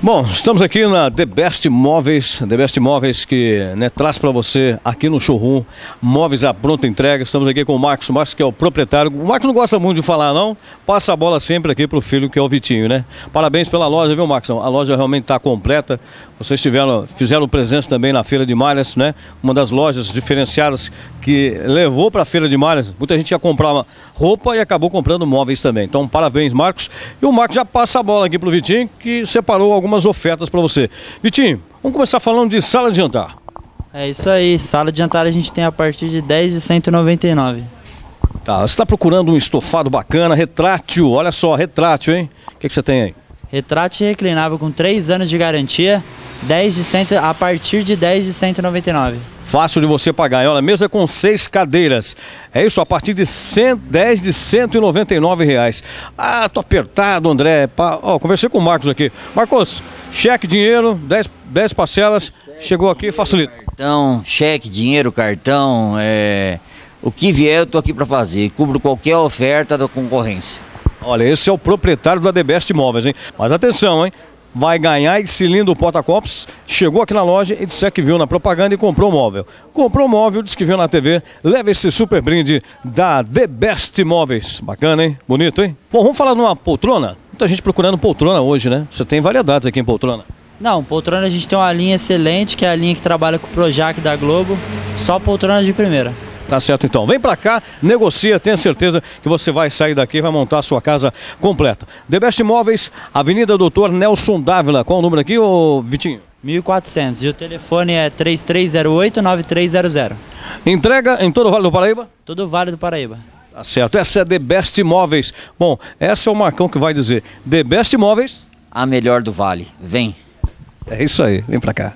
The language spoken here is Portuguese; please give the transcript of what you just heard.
Bom, estamos aqui na The Best Móveis, The Best Móveis que né, traz para você aqui no showroom móveis à pronta entrega. Estamos aqui com o Marcos, o Marcos que é o proprietário. O Marcos não gosta muito de falar não, passa a bola sempre aqui pro filho que é o Vitinho, né? Parabéns pela loja, viu Marcos? A loja realmente está completa. Vocês tiveram, fizeram presença também na Feira de Malhas, né? Uma das lojas diferenciadas que levou para a Feira de Malhas. Muita gente ia comprar roupa e acabou comprando móveis também. Então, parabéns, Marcos. E o Marcos já passa a bola aqui pro Vitinho que separou algumas ofertas para você. Vitinho, vamos começar falando de sala de jantar. É isso aí, sala de jantar a gente tem a partir de 10 de 199. Tá, você está procurando um estofado bacana, retrátil, olha só, retrátil, hein? O que, que você tem aí? Retrátil reclinável com 3 anos de garantia, 10 de 100, a partir de 10 de 199. Fácil de você pagar. E olha, mesa com seis cadeiras. É isso, a partir de 110 de 199 reais. Ah, tô apertado, André. Pa... Ó, conversei com o Marcos aqui. Marcos, cheque, dinheiro, 10, 10 parcelas. Chegou aqui, facilita. Cartão, cheque, dinheiro, cartão, é... o que vier eu tô aqui para fazer. Cubro qualquer oferta da concorrência. Olha, esse é o proprietário da The Best Imóveis, hein? Mas atenção, hein? Vai ganhar esse lindo porta-copos. Chegou aqui na loja e disse que viu na propaganda e comprou o móvel. Comprou o móvel, disse que viu na TV. Leva esse super brinde da The Best Móveis. Bacana, hein? Bonito, hein? Bom, vamos falar de uma poltrona? Muita gente procurando poltrona hoje, né? Você tem variedades aqui em poltrona. Não, poltrona a gente tem uma linha excelente, que é a linha que trabalha com o Projac da Globo. Só poltrona de primeira. Tá certo então. Vem para cá, negocia, tenha certeza que você vai sair daqui e vai montar a sua casa completa. The Best Imóveis, Avenida Doutor Nelson Dávila. Qual o número aqui, ô Vitinho? 1400 e o telefone é 3308-9300. Entrega em todo o Vale do Paraíba? Todo o Vale do Paraíba. Tá certo. Essa é The Best Imóveis. Bom, essa é o Marcão que vai dizer. The Best Imóveis. A melhor do Vale. Vem. É isso aí. Vem para cá.